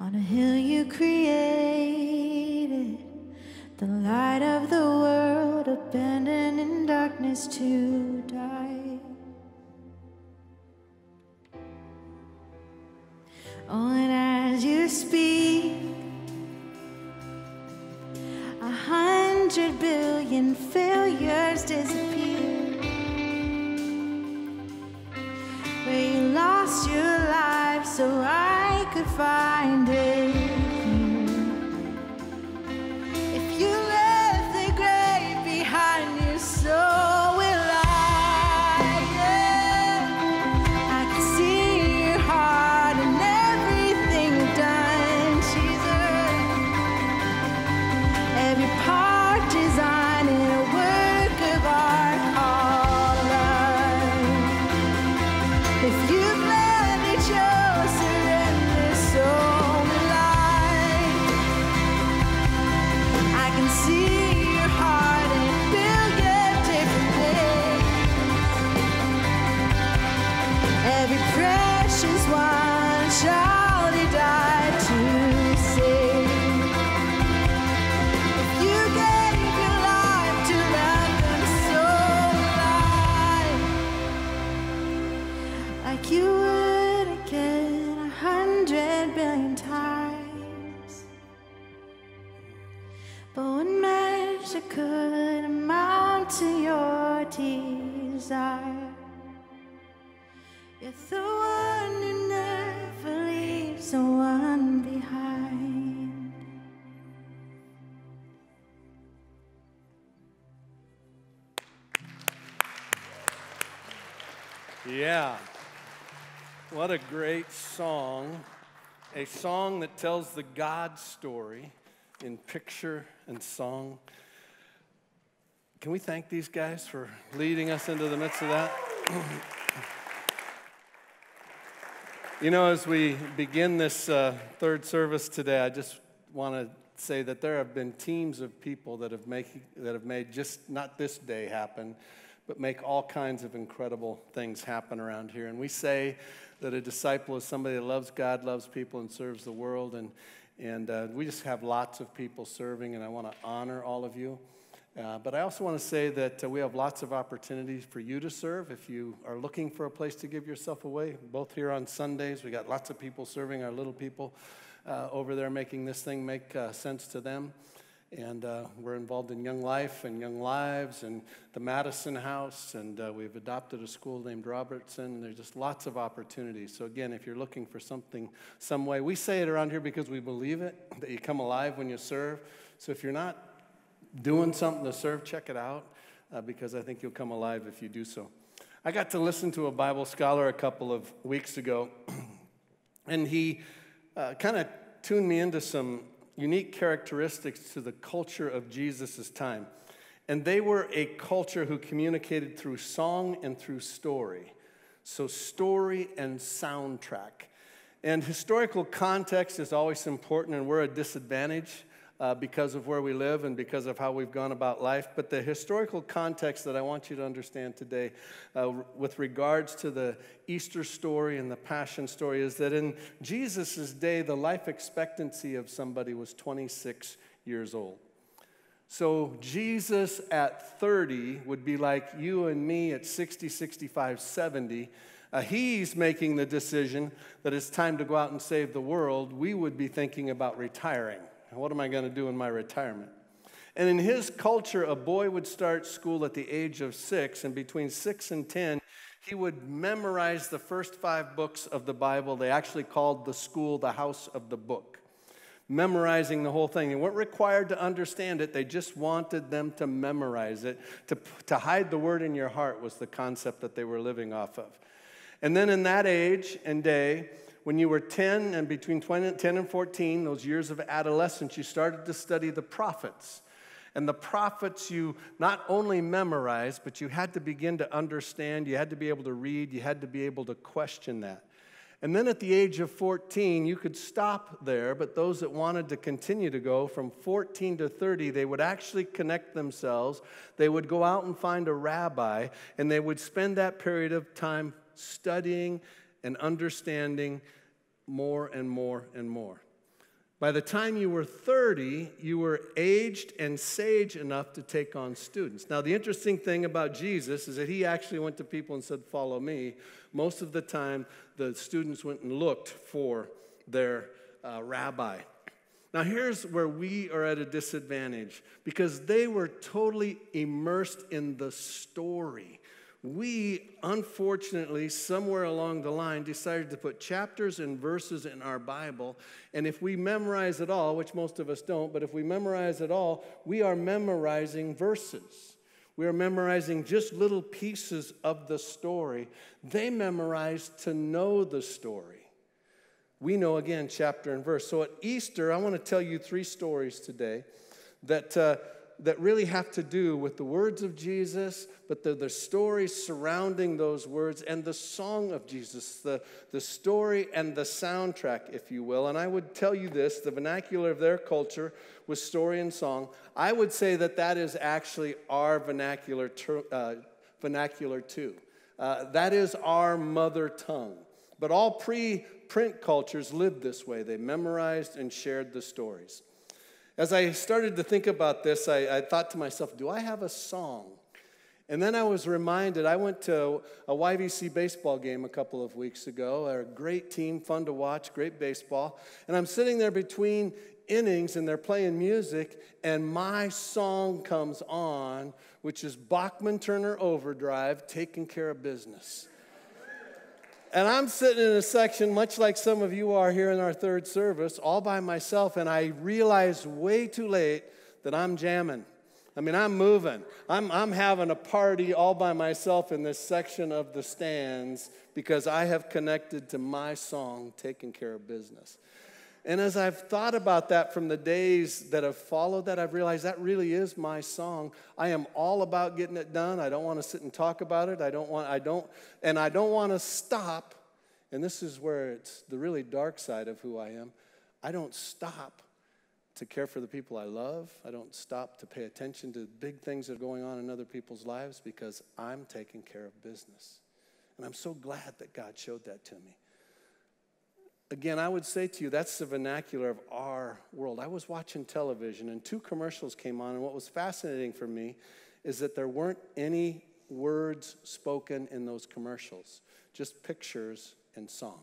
on a hill you created, the light of the world, abandoned in darkness too. Yeah. What a great song. A song that tells the God story in picture and song. Can we thank these guys for leading us into the midst of that? you know, as we begin this uh, third service today, I just want to say that there have been teams of people that have, make, that have made just not this day happen, but make all kinds of incredible things happen around here. And we say that a disciple is somebody that loves God, loves people, and serves the world. And, and uh, we just have lots of people serving, and I want to honor all of you. Uh, but I also want to say that uh, we have lots of opportunities for you to serve if you are looking for a place to give yourself away. Both here on Sundays, we got lots of people serving our little people uh, over there, making this thing make uh, sense to them. And uh, we're involved in Young Life and Young Lives and the Madison House, and uh, we've adopted a school named Robertson. There's just lots of opportunities. So, again, if you're looking for something, some way, we say it around here because we believe it, that you come alive when you serve. So, if you're not doing something to serve, check it out uh, because I think you'll come alive if you do so. I got to listen to a Bible scholar a couple of weeks ago, and he uh, kind of tuned me into some unique characteristics to the culture of Jesus' time. And they were a culture who communicated through song and through story. So, story and soundtrack. And historical context is always important, and we're a disadvantage uh, because of where we live and because of how we've gone about life. But the historical context that I want you to understand today, uh, with regards to the Easter story and the Passion story, is that in Jesus' day, the life expectancy of somebody was 26 years old. So Jesus at 30 would be like you and me at 60, 65, 70. Uh, he's making the decision that it's time to go out and save the world. We would be thinking about retiring. What am I going to do in my retirement? And in his culture, a boy would start school at the age of six, and between six and 10, he would memorize the first five books of the Bible. They actually called the school the house of the book, memorizing the whole thing. They weren't required to understand it, they just wanted them to memorize it. To, to hide the word in your heart was the concept that they were living off of. And then in that age and day, when you were 10 and between 20, 10 and 14, those years of adolescence, you started to study the prophets. And the prophets you not only memorized, but you had to begin to understand, you had to be able to read, you had to be able to question that. And then at the age of 14, you could stop there, but those that wanted to continue to go from 14 to 30, they would actually connect themselves. They would go out and find a rabbi, and they would spend that period of time studying and understanding more and more and more. By the time you were 30, you were aged and sage enough to take on students. Now, the interesting thing about Jesus is that he actually went to people and said, Follow me. Most of the time, the students went and looked for their uh, rabbi. Now, here's where we are at a disadvantage because they were totally immersed in the story. We, unfortunately, somewhere along the line, decided to put chapters and verses in our Bible. And if we memorize it all, which most of us don't, but if we memorize it all, we are memorizing verses. We are memorizing just little pieces of the story. They memorized to know the story we know again chapter and verse. So at Easter, I want to tell you three stories today that, uh, that really have to do with the words of Jesus, but the, the stories surrounding those words and the song of Jesus, the, the story and the soundtrack, if you will. And I would tell you this the vernacular of their culture was story and song. I would say that that is actually our vernacular, ter- uh, vernacular too. Uh, that is our mother tongue. But all pre print cultures lived this way. They memorized and shared the stories. As I started to think about this, I, I, thought to myself, do I have a song? And then I was reminded, I went to a YVC baseball game a couple of weeks ago, a great team, fun to watch, great baseball. And I'm sitting there between innings and they're playing music, and my song comes on, which is Bachman Turner Overdrive, Taking Care of Business. And I'm sitting in a section, much like some of you are here in our third service, all by myself, and I realized way too late that I'm jamming. I mean, I'm moving. I'm, I'm having a party all by myself in this section of the stands because I have connected to my song, Taking Care of Business. And as I've thought about that from the days that have followed that, I've realized that really is my song. I am all about getting it done. I don't want to sit and talk about it. I don't want, I don't, and I don't want to stop. And this is where it's the really dark side of who I am. I don't stop to care for the people I love. I don't stop to pay attention to big things that are going on in other people's lives because I'm taking care of business. And I'm so glad that God showed that to me. Again, I would say to you, that's the vernacular of our world. I was watching television and two commercials came on, and what was fascinating for me is that there weren't any words spoken in those commercials, just pictures and song.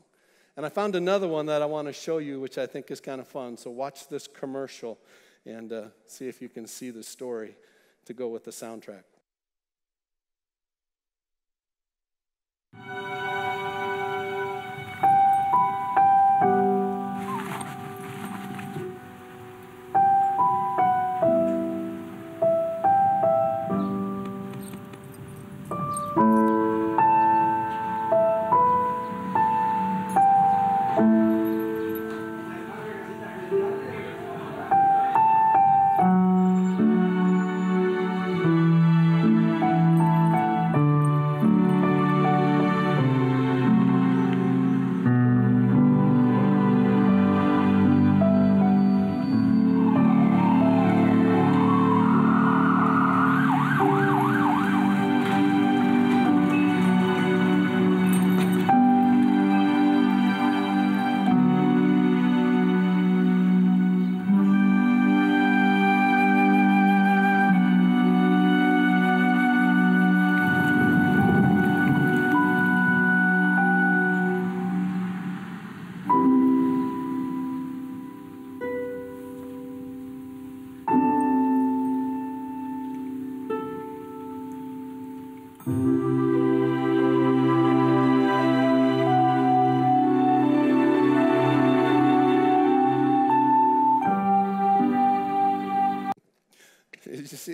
And I found another one that I want to show you, which I think is kind of fun. So watch this commercial and uh, see if you can see the story to go with the soundtrack.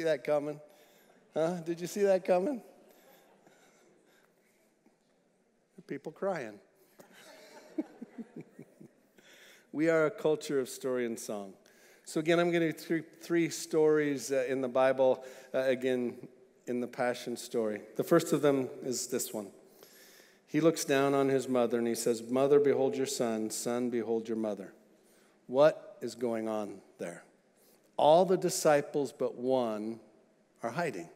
That coming? Huh? Did you see that coming? People crying. we are a culture of story and song. So, again, I'm going to three, three stories uh, in the Bible, uh, again, in the Passion story. The first of them is this one. He looks down on his mother and he says, Mother, behold your son. Son, behold your mother. What is going on there? All the disciples but one are hiding.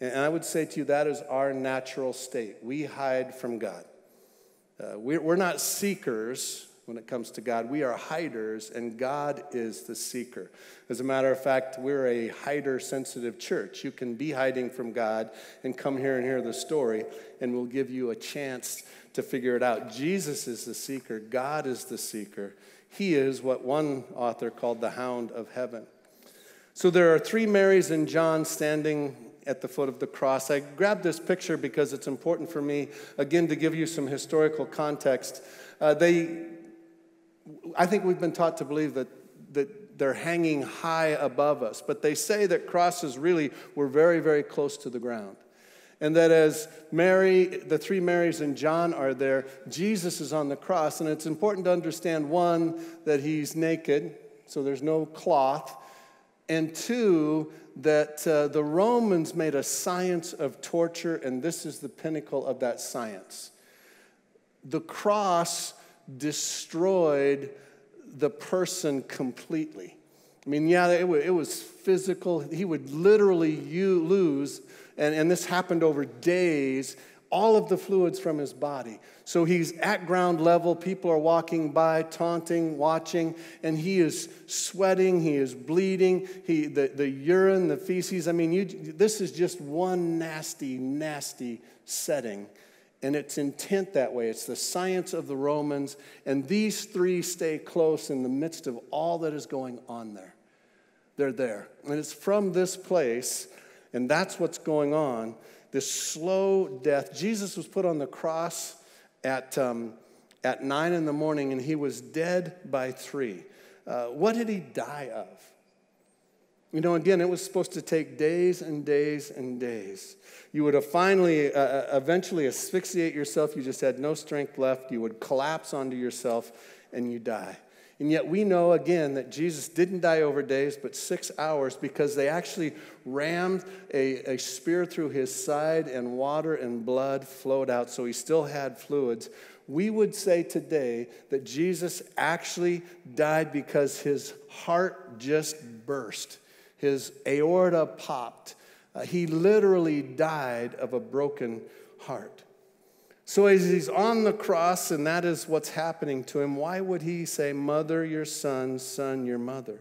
And I would say to you, that is our natural state. We hide from God. Uh, we're not seekers when it comes to God. We are hiders, and God is the seeker. As a matter of fact, we're a hider sensitive church. You can be hiding from God and come here and hear the story, and we'll give you a chance to figure it out. Jesus is the seeker, God is the seeker. He is what one author called the hound of heaven. So there are three Marys and John standing at the foot of the cross. I grabbed this picture because it's important for me, again, to give you some historical context. Uh, they, I think we've been taught to believe that, that they're hanging high above us, but they say that crosses really were very, very close to the ground. And that as Mary, the three Marys and John are there, Jesus is on the cross. And it's important to understand one, that he's naked, so there's no cloth. And two, that uh, the Romans made a science of torture, and this is the pinnacle of that science. The cross destroyed the person completely. I mean, yeah, it, it was physical. He would literally lose and, and this happened over days, all of the fluids from his body. So he's at ground level. People are walking by, taunting, watching, and he is sweating. He is bleeding. He, the, the urine, the feces. I mean, you, this is just one nasty, nasty setting. And it's intent that way. It's the science of the Romans. And these three stay close in the midst of all that is going on there. They're there. And it's from this place and that's what's going on this slow death. Jesus was put on the cross at, um, at nine in the morning, and he was dead by three. Uh, what did he die of? You know, again, it was supposed to take days and days and days. You would have finally, uh, uh eventually asphyxiate yourself. You just had no strength left. You would collapse onto yourself and you die. And yet we know again that Jesus didn't die over days, but six hours because they actually rammed a, a spear through his side and water and blood flowed out, so he still had fluids. We would say today that Jesus actually died because his heart just burst, his aorta popped. Uh, he literally died of a broken heart. So, as he's on the cross and that is what's happening to him, why would he say, Mother, your son, son, your mother?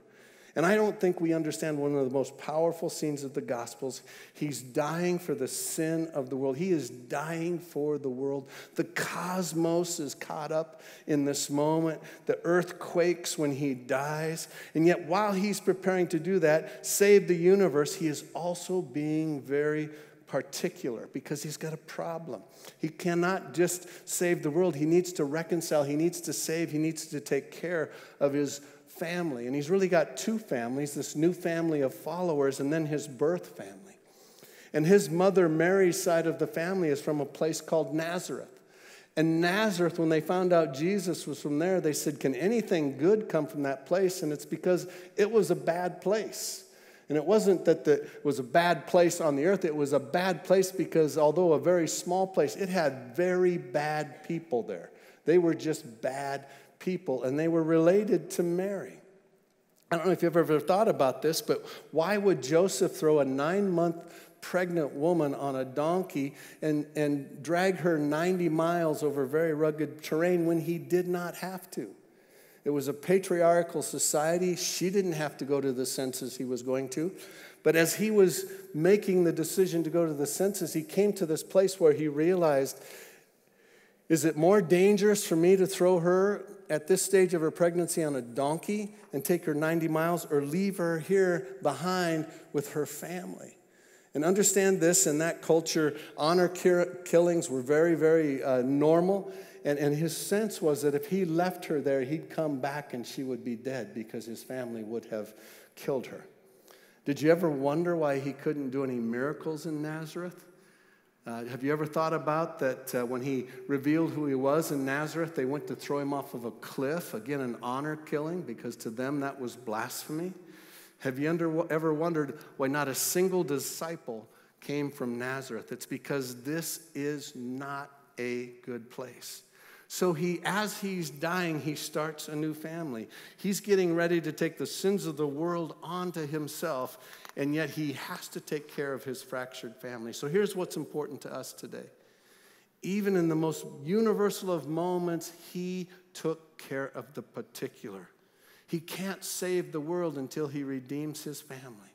And I don't think we understand one of the most powerful scenes of the Gospels. He's dying for the sin of the world. He is dying for the world. The cosmos is caught up in this moment. The earth quakes when he dies. And yet, while he's preparing to do that, save the universe, he is also being very particular because he's got a problem. He cannot just save the world, he needs to reconcile, he needs to save, he needs to take care of his family. And he's really got two families this new family of followers, and then his birth family. And his mother, Mary's side of the family, is from a place called Nazareth. And Nazareth, when they found out Jesus was from there, they said, Can anything good come from that place? And it's because it was a bad place. And it wasn't that the, it was a bad place on the earth, it was a bad place because, although a very small place, it had very bad people there. They were just bad people, and they were related to Mary. I don't know if you've ever thought about this, but why would Joseph throw a nine month pregnant woman on a donkey and, and drag her 90 miles over very rugged terrain when he did not have to? It was a patriarchal society. She didn't have to go to the census he was going to. But as he was making the decision to go to the census, he came to this place where he realized is it more dangerous for me to throw her at this stage of her pregnancy on a donkey and take her 90 miles or leave her here behind with her family? And understand this in that culture, honor killings were very, very uh, normal. And, and his sense was that if he left her there, he'd come back and she would be dead because his family would have killed her. Did you ever wonder why he couldn't do any miracles in Nazareth? Uh, have you ever thought about that uh, when he revealed who he was in Nazareth, they went to throw him off of a cliff? Again, an honor killing, because to them that was blasphemy. Have you under, ever wondered why not a single disciple came from Nazareth? It's because this is not a good place. So he, as he's dying, he starts a new family. He's getting ready to take the sins of the world onto himself, and yet he has to take care of his fractured family. So here's what's important to us today. Even in the most universal of moments, he took care of the particular. He can't save the world until he redeems his family.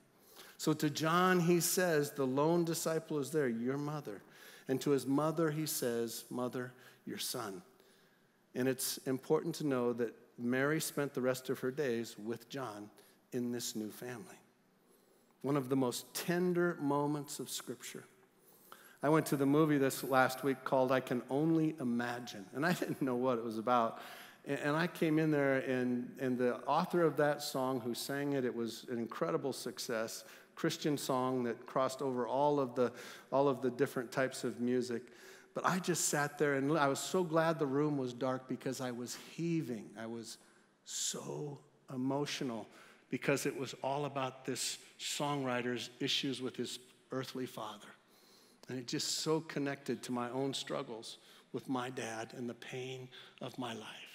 So to John, he says, The lone disciple is there, your mother. And to his mother, he says, Mother, your son. And it's important to know that Mary spent the rest of her days with John in this new family. One of the most tender moments of Scripture. I went to the movie this last week called I Can Only Imagine, and I didn't know what it was about. And I came in there, and, and the author of that song who sang it, it was an incredible success, Christian song that crossed over all of the, all of the different types of music. But I just sat there, and I was so glad the room was dark because I was heaving. I was so emotional because it was all about this songwriter's issues with his earthly father. And it just so connected to my own struggles with my dad and the pain of my life.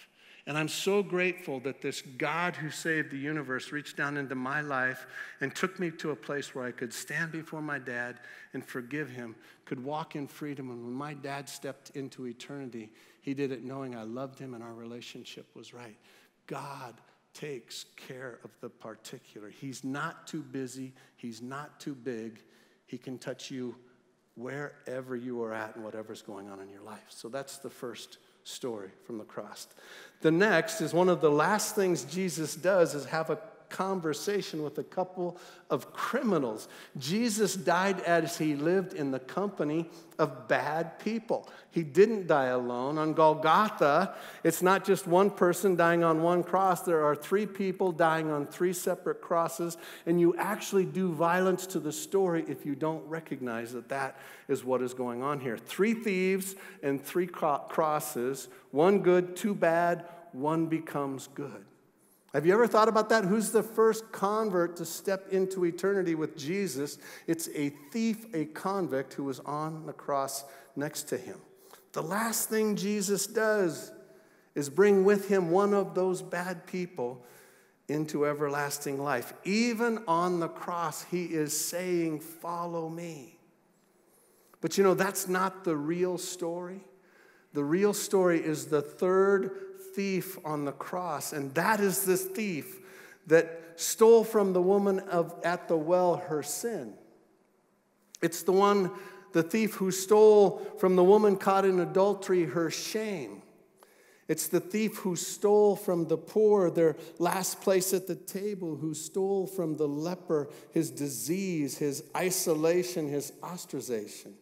And I'm so grateful that this God who saved the universe reached down into my life and took me to a place where I could stand before my dad and forgive him, could walk in freedom. And when my dad stepped into eternity, he did it knowing I loved him and our relationship was right. God takes care of the particular. He's not too busy, He's not too big. He can touch you wherever you are at and whatever's going on in your life. So that's the first story from the cross. The next is one of the last things Jesus does is have a conversation with a couple of criminals. Jesus died as he lived in the company of bad people. He didn't die alone. On Golgotha, it's not just one person dying on one cross, there are three people dying on three separate crosses, and you actually do violence to the story if you don't recognize that that is what is going on here. Three thieves and three crosses, one good, two bad, one becomes good. Have you ever thought about that? Who's the first convert to step into eternity with Jesus? It's a thief, a convict who was on the cross next to him. The last thing Jesus does is bring with him one of those bad people into everlasting life. Even on the cross, he is saying, Follow me. But you know, that's not the real story. The real story is the third thief on the cross, and that is this thief that stole from the woman of, at the well her sin. It's the one, the thief who stole from the woman caught in adultery her shame. It's the thief who stole from the poor their last place at the table, who stole from the leper his disease, his isolation, his ostracization.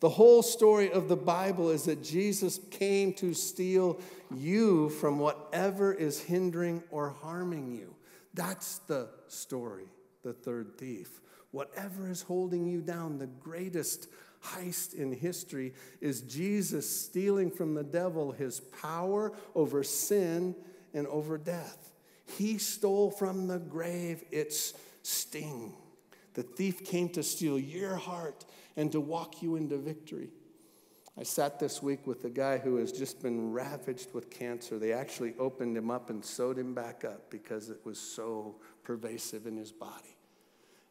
The whole story of the Bible is that Jesus came to steal you from whatever is hindering or harming you. That's the story, the third thief. Whatever is holding you down, the greatest heist in history is Jesus stealing from the devil his power over sin and over death. He stole from the grave its sting. The thief came to steal your heart and to walk you into victory. I sat this week with a guy who has just been ravaged with cancer. They actually opened him up and sewed him back up because it was so pervasive in his body.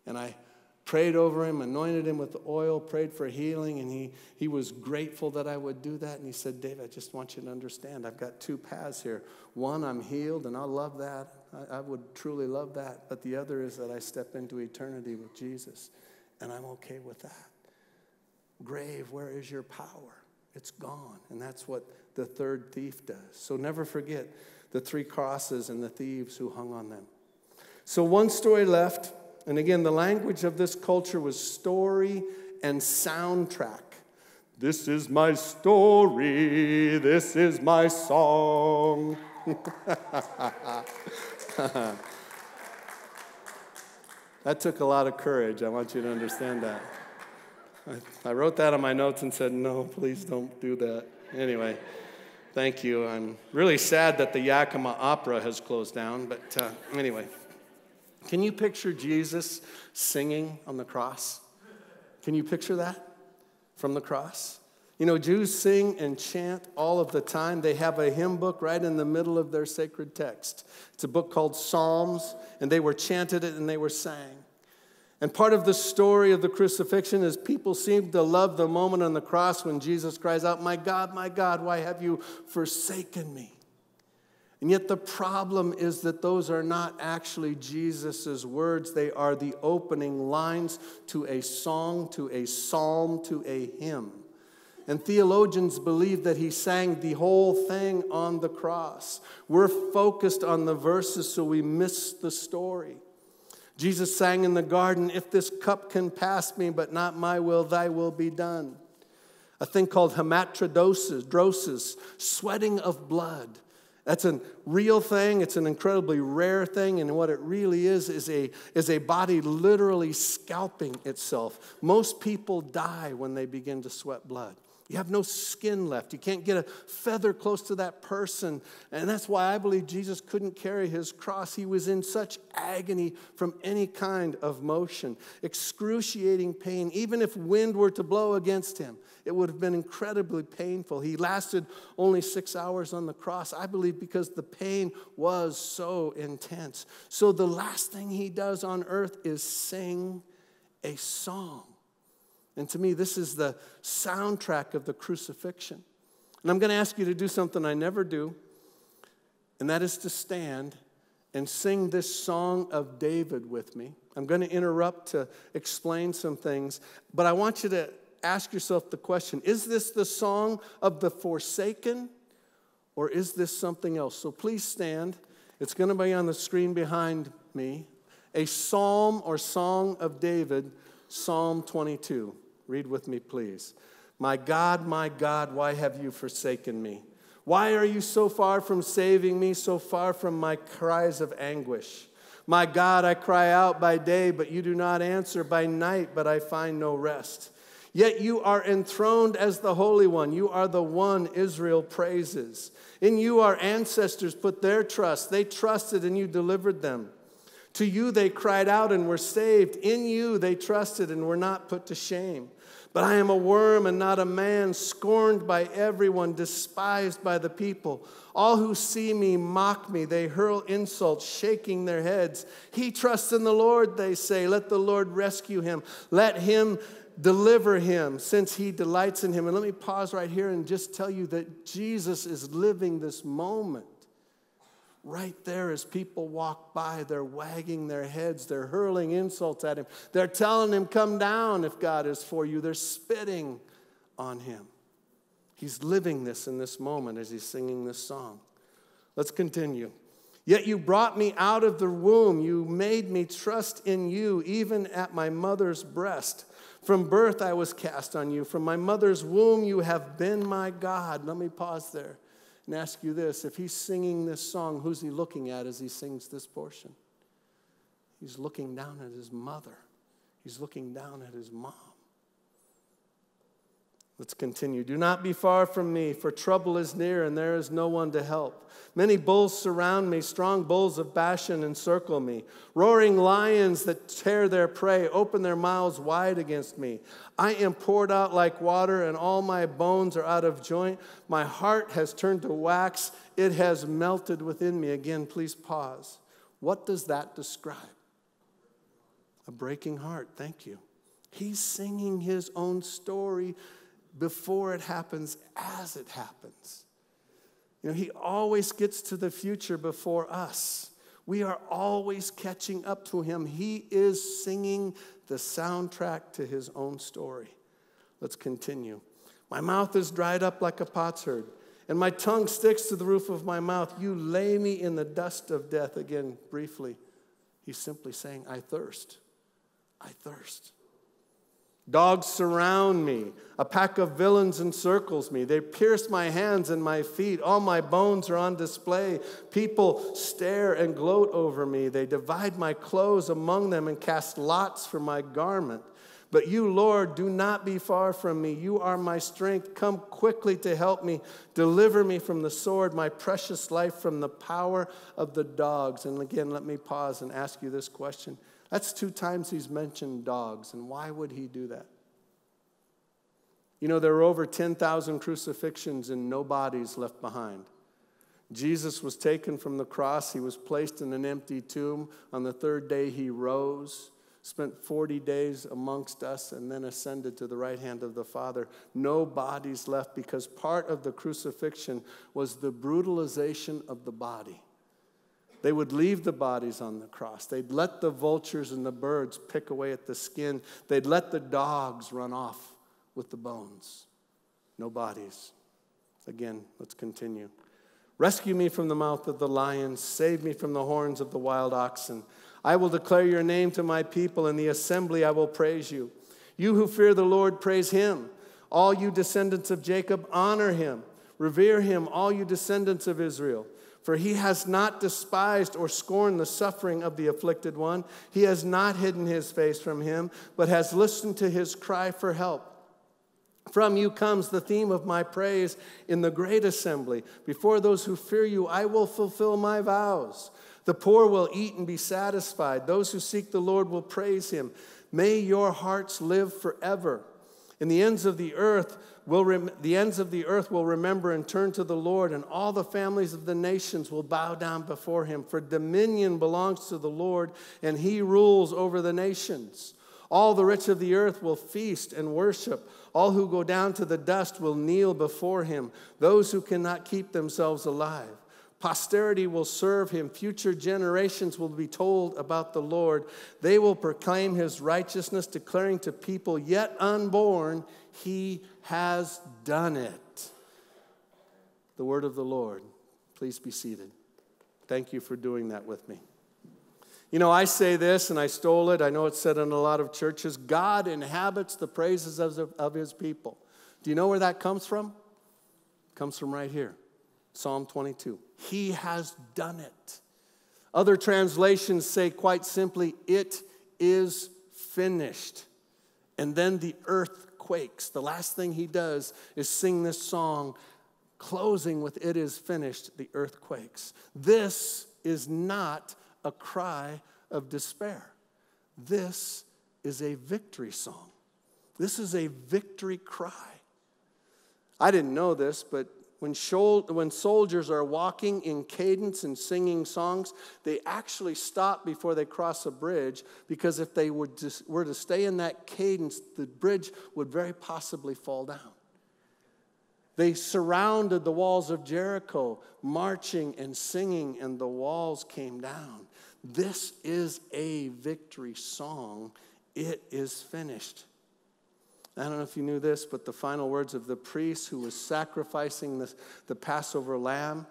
And I prayed over him, anointed him with oil, prayed for healing, and he, he was grateful that I would do that. And he said, Dave, I just want you to understand I've got two paths here. One, I'm healed, and I love that. I, I would truly love that. But the other is that I step into eternity with Jesus, and I'm okay with that. Grave, where is your power? It's gone. And that's what the third thief does. So never forget the three crosses and the thieves who hung on them. So one story left. And again, the language of this culture was story and soundtrack. This is my story. This is my song. that took a lot of courage. I want you to understand that. I, wrote that on my notes and said, no, please don't do that. Anyway, thank you. I'm really sad that the Yakima Opera has closed down, but uh, anyway. Can you picture Jesus singing on the cross? Can you picture that from the cross? You know, Jews sing and chant all of the time. They have a hymn book right in the middle of their sacred text. It's a book called Psalms, and they were chanted it and they were sang. And part of the story of the crucifixion is people seem to love the moment on the cross when Jesus cries out, My God, my God, why have you forsaken me? And yet, the problem is that those are not actually Jesus' words. They are the opening lines to a song, to a psalm, to a hymn. And theologians believe that he sang the whole thing on the cross. We're focused on the verses, so we miss the story. Jesus sang in the garden, If this cup can pass me, but not my will, thy will be done. A thing called hematidrosis, drosis, sweating of blood. That's a real thing. It's an incredibly rare thing. And what it really is, is a, is a body literally scalping itself. Most people die when they begin to sweat blood. You have no skin left. You can't get a feather close to that person. And that's why I believe Jesus couldn't carry his cross. He was in such agony from any kind of motion, excruciating pain. Even if wind were to blow against him, it would have been incredibly painful. He lasted only six hours on the cross, I believe, because the pain was so intense. So the last thing he does on earth is sing a song. And to me, this is the soundtrack of the crucifixion. And I'm going to ask you to do something I never do, and that is to stand and sing this song of David with me. I'm going to interrupt to explain some things, but I want you to ask yourself the question Is this the song of the forsaken, or is this something else? So please stand. It's going to be on the screen behind me. A psalm or song of David, Psalm 22. Read with me, please. My God, my God, why have you forsaken me? Why are you so far from saving me, so far from my cries of anguish? My God, I cry out by day, but you do not answer, by night, but I find no rest. Yet you are enthroned as the Holy One. You are the one Israel praises. In you our ancestors put their trust. They trusted and you delivered them. To you they cried out and were saved. In you they trusted and were not put to shame. But I am a worm and not a man, scorned by everyone, despised by the people. All who see me mock me. They hurl insults, shaking their heads. He trusts in the Lord, they say. Let the Lord rescue him. Let him deliver him since he delights in him. And let me pause right here and just tell you that Jesus is living this moment right there as people walk by. They're wagging their heads, they're hurling insults at him, they're telling him, Come down if God is for you. They're spitting on him. He's living this in this moment as he's singing this song. Let's continue. Yet you brought me out of the womb. You made me trust in you, even at my mother's breast. From birth I was cast on you. From my mother's womb you have been my God. Let me pause there and ask you this if he's singing this song, who's he looking at as he sings this portion? He's looking down at his mother, he's looking down at his mom. Let's continue. Do not be far from me, for trouble is near and there is no one to help. Many bulls surround me, strong bulls of Bashan encircle me. Roaring lions that tear their prey open their mouths wide against me. I am poured out like water, and all my bones are out of joint. My heart has turned to wax, it has melted within me. Again, please pause. What does that describe? A breaking heart. Thank you. He's singing his own story before it happens, as it happens. You know, He always gets to the future before us. We are always catching up to Him. He is singing the soundtrack to His own story. Let's continue. My mouth is dried up like a potsherd, and my tongue sticks to the roof of my mouth. You lay me in the dust of death. Again, briefly, He's simply saying, I thirst. I thirst. Dogs surround me. A pack of villains encircles me. They pierce my hands and my feet. All my bones are on display. People stare and gloat over me. They divide my clothes among them and cast lots for my garment. But you, Lord, do not be far from me. You are my strength. Come quickly to help me. Deliver me from the sword, my precious life from the power of the dogs. And again, let me pause and ask you this question that's two times he's mentioned dogs. And why would he do that? You know, there were over 10,000 crucifixions and no bodies left behind. Jesus was taken from the cross. He was placed in an empty tomb. On the third day, he rose, spent 40 days amongst us, and then ascended to the right hand of the Father. No bodies left because part of the crucifixion was the brutalization of the body. They would leave the bodies on the cross. They'd let the vultures and the birds pick away at the skin. They'd let the dogs run off with the bones. no bodies. Again, let's continue. Rescue me from the mouth of the lion, save me from the horns of the wild oxen. I will declare your name to my people, in the assembly I will praise you. You who fear the Lord, praise him. All you descendants of Jacob, honor him. Revere him, all you descendants of Israel. For he has not despised or scorned the suffering of the afflicted one. He has not hidden his face from him, but has listened to his cry for help. From you comes the theme of my praise in the great assembly. Before those who fear you, I will fulfill my vows. The poor will eat and be satisfied. Those who seek the Lord will praise him. May your hearts live forever. In the ends of the earth will rem- the ends of the earth will remember and turn to the Lord, and all the families of the nations will bow down before him. For dominion belongs to the Lord, and he rules over the nations. All the rich of the earth will feast and worship. All who go down to the dust will kneel before him, those who cannot keep themselves alive. Posterity will serve him. Future generations will be told about the Lord. They will proclaim his righteousness, declaring to people yet unborn, He has done it. The word of the Lord. Please be seated. Thank you for doing that with me. You know, I say this and I stole it. I know it's said in a lot of churches God inhabits the praises of, of his people. Do you know where that comes from? It comes from right here Psalm 22. He has done it. Other translations say quite simply, It is finished. And then the earth quakes. The last thing he does is sing this song, closing with, It is finished. The earth quakes. This is not a cry of despair. This is a victory song. This is a victory cry. I didn't know this, but when, when soldiers are walking in cadence and singing songs, they actually stop before they cross a bridge because if they were to stay in that cadence, the bridge would very possibly fall down. They surrounded the walls of Jericho, marching and singing, and the walls came down. This is a victory song. It is finished. I don't know if you knew this, but the final words of the priest who was sacrificing the, the Passover lamb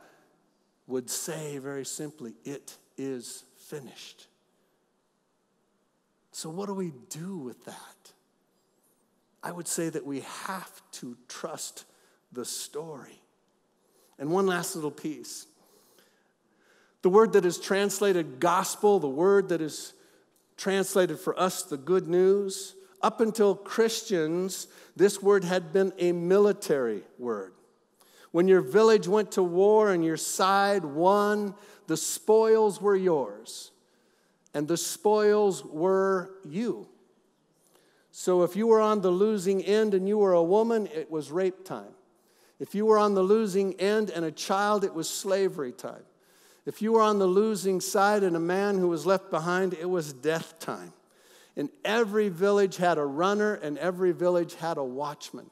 would say very simply, It is finished. So, what do we do with that? I would say that we have to trust the story. And one last little piece. The word that is translated gospel, the word that is translated for us the good news, up until Christians, this word had been a military word. When your village went to war and your side won, the spoils were yours, and the spoils were you. So if you were on the losing end and you were a woman, it was rape time. If you were on the losing end and a child, it was slavery time. If you were on the losing side and a man who was left behind, it was death time. And every village had a runner, and every village had a watchman.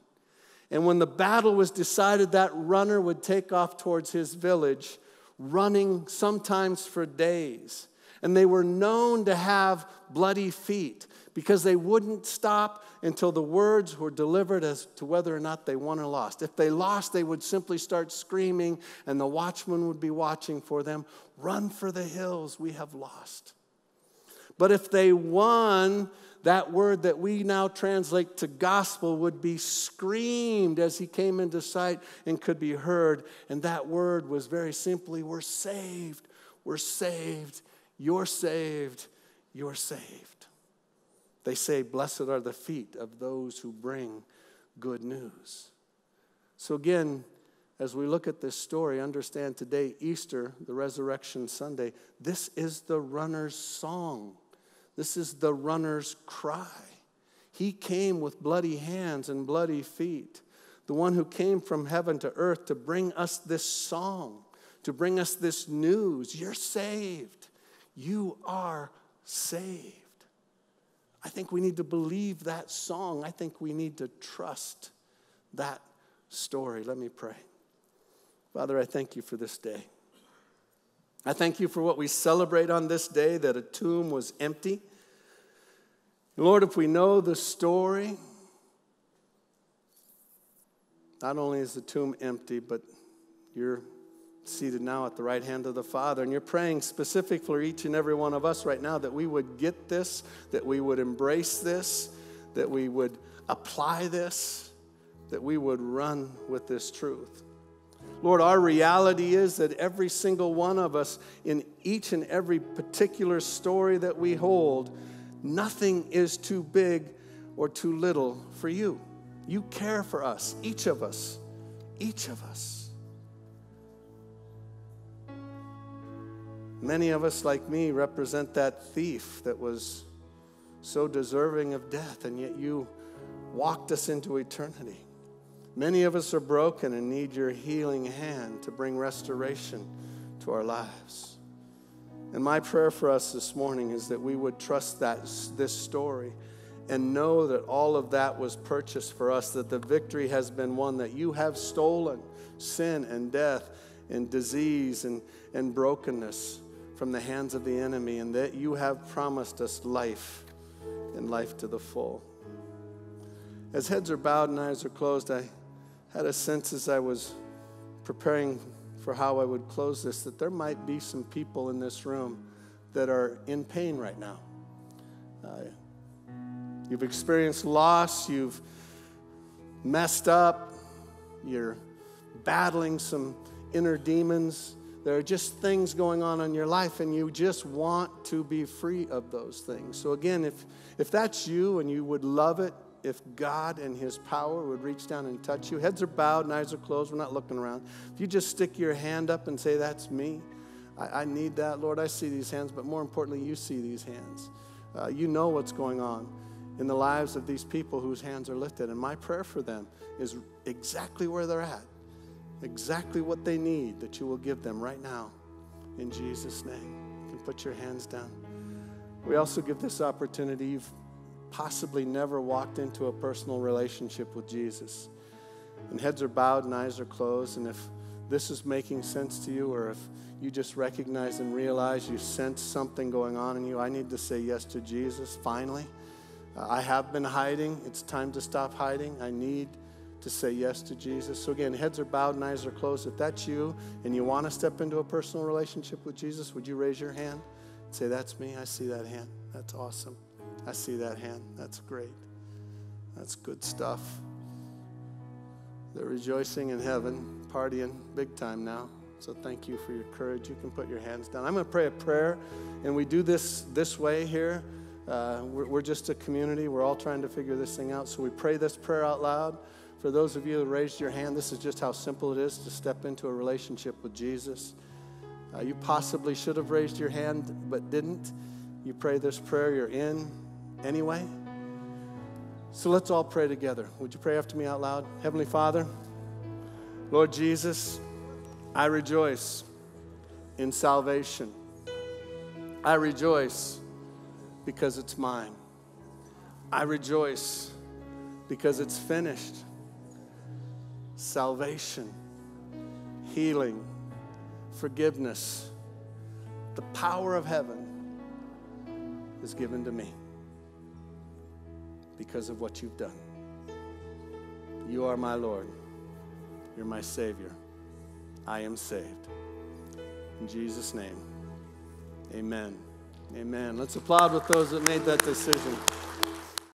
And when the battle was decided, that runner would take off towards his village, running sometimes for days. And they were known to have bloody feet because they wouldn't stop until the words were delivered as to whether or not they won or lost. If they lost, they would simply start screaming, and the watchman would be watching for them Run for the hills, we have lost. But if they won, that word that we now translate to gospel would be screamed as he came into sight and could be heard. And that word was very simply, We're saved, we're saved, you're saved, you're saved. They say, Blessed are the feet of those who bring good news. So, again, as we look at this story, understand today, Easter, the Resurrection Sunday, this is the runner's song. This is the runner's cry. He came with bloody hands and bloody feet, the one who came from heaven to earth to bring us this song, to bring us this news. You're saved. You are saved. I think we need to believe that song. I think we need to trust that story. Let me pray. Father, I thank you for this day. I thank you for what we celebrate on this day that a tomb was empty. Lord, if we know the story, not only is the tomb empty, but you're seated now at the right hand of the Father. And you're praying specific for each and every one of us right now that we would get this, that we would embrace this, that we would apply this, that we would run with this truth. Lord, our reality is that every single one of us, in each and every particular story that we hold, nothing is too big or too little for you. You care for us, each of us, each of us. Many of us, like me, represent that thief that was so deserving of death, and yet you walked us into eternity. Many of us are broken and need your healing hand to bring restoration to our lives. And my prayer for us this morning is that we would trust that this story and know that all of that was purchased for us, that the victory has been won, that you have stolen sin and death and disease and, and brokenness from the hands of the enemy, and that you have promised us life and life to the full. As heads are bowed and eyes are closed, I had a sense as I was preparing for how I would close this that there might be some people in this room that are in pain right now. Uh, you've experienced loss, you've messed up, you're battling some inner demons. There are just things going on in your life, and you just want to be free of those things. So, again, if, if that's you and you would love it, if God and His power would reach down and touch you, heads are bowed and eyes are closed, we're not looking around. If you just stick your hand up and say, That's me, I, I need that, Lord, I see these hands, but more importantly, you see these hands. Uh, you know what's going on in the lives of these people whose hands are lifted. And my prayer for them is exactly where they're at exactly what they need that you will give them right now in Jesus' name. You can put your hands down. We also give this opportunity. You've possibly never walked into a personal relationship with Jesus. And heads are bowed and eyes are closed. And if this is making sense to you, or if you just recognize and realize you sense something going on in you, I need to say yes to Jesus finally. Uh, I have been hiding. It's time to stop hiding. I need to say yes to Jesus. So, again, heads are bowed and eyes are closed. If that's you and you want to step into a personal relationship with Jesus, would you raise your hand? Say, That's me. I see that hand. That's awesome. I see that hand. That's great. That's good stuff. They're rejoicing in heaven, partying big time now. So thank you for your courage. You can put your hands down. I'm going to pray a prayer, and we do this this way here. Uh, we're, we're just a community. We're all trying to figure this thing out. So we pray this prayer out loud. For those of you that raised your hand, this is just how simple it is to step into a relationship with Jesus. Uh, you possibly should have raised your hand but didn't. You pray this prayer, you're in anyway. So let's all pray together. Would you pray after me out loud? Heavenly Father, Lord Jesus, I rejoice in salvation. I rejoice because it's mine. I rejoice because it's finished salvation, healing, forgiveness, the power of heaven is given to me because of what you've done. You are my Lord. You're my Savior. I am saved. In Jesus' name, amen. Amen. Let's applaud with those that made that decision.